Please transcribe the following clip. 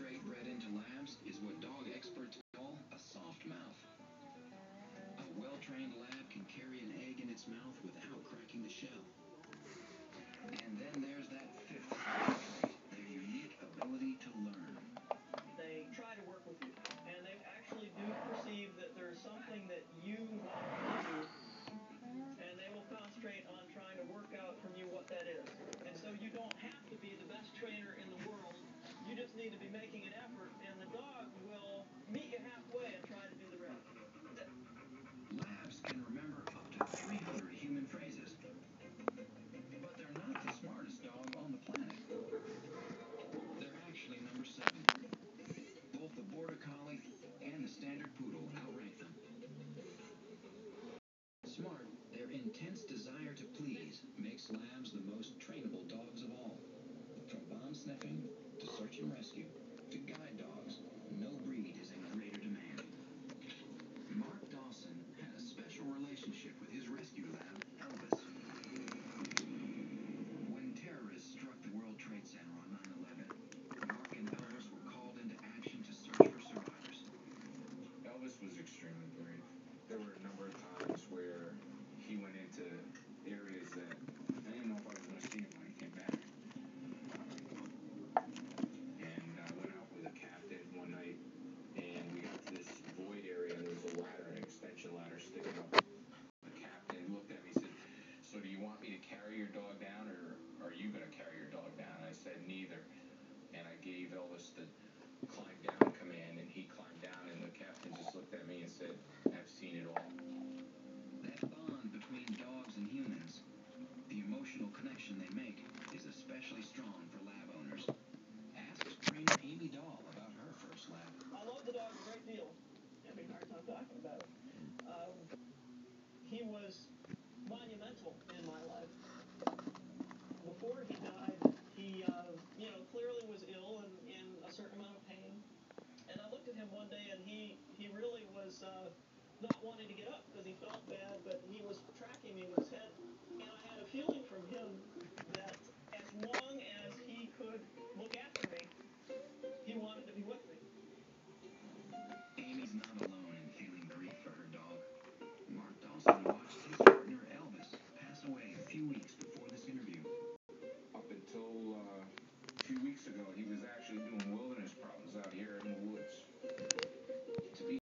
trade bred into labs is what dog experts call a soft mouth. A well-trained lab can carry an egg in its mouth without cracking the shell. just need to be making an effort in the strong for lab owners. Ask trainer Amy Dahl about her first lab. I love the dog a great deal. Having a hard time talking about him. Um, he was monumental in my life. Before he died, he uh, you know clearly was ill and in a certain amount of pain. And I looked at him one day, and he he really was uh, not wanting to get up because he felt bad. weeks ago, he was actually doing wilderness problems out here